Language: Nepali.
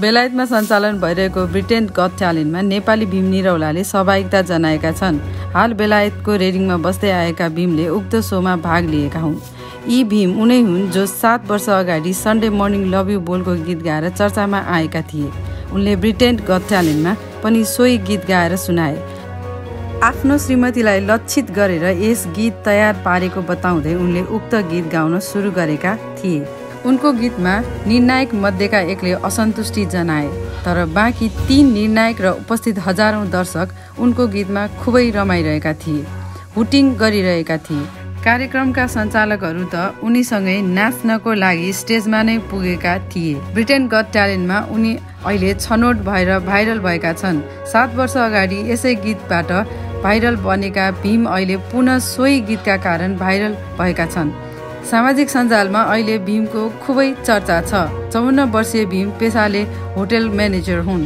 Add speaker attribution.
Speaker 1: बेलायतमा सञ्चालन भइरहेको ब्रिटेन गत ट्यालेन्टमा नेपाली भीम निरौलाले सहभागिता जनाएका छन्। हाल बेलायतको रेडिङमा बस्दै आएका भीमले उक्त सोमा भाग लिएका हुन्। यी भीम उनै हुन् जो सात वर्ष अगाडि सन्डे मर्निङ लभ यु बोलको गीत गाएर चर्चामा आएका थिए। उनले ब्रिटेन गत ट्यालेन्टमा पनि सोही गीत गाएर सुनाए। आफ्नो श्रीमतीलाई लक्षित गरेर यस गीत तयार पारेको बताउँदै उनले उक्त गीत गाउन सुरु गरेका थिए। उनको गीतमा निर्णायक मध्येका एकले असन्तुष्टि जनाए तर बाँकी तीन निर्णायक र उपस्थित हजारौँ दर्शक उनको गीतमा खुबै रमाइरहेका थिए हुटिङ गरिरहेका थिए। कार्यक्रमका सञ्चालकहरू त उनीसँगै नाच्नको लागि स्टेजमा नै पुगेका थिए। ब्रिटेन गट ट्यालेन्टमा उनी अहिले छनौट भएर भाइरल भएका छन्। सात वर्ष अगाडि यसै गीतबाट भाइरल बनेका भीम अहिले पुनः सोही गीतका कारण भाइरल भएका छन्। सामाजिक सञ्जालमा अहिले भीमको खुबै चर्चा छ। चौन्न वर्षीय भीम पेसाले होटेल म्यानेजर हुन्।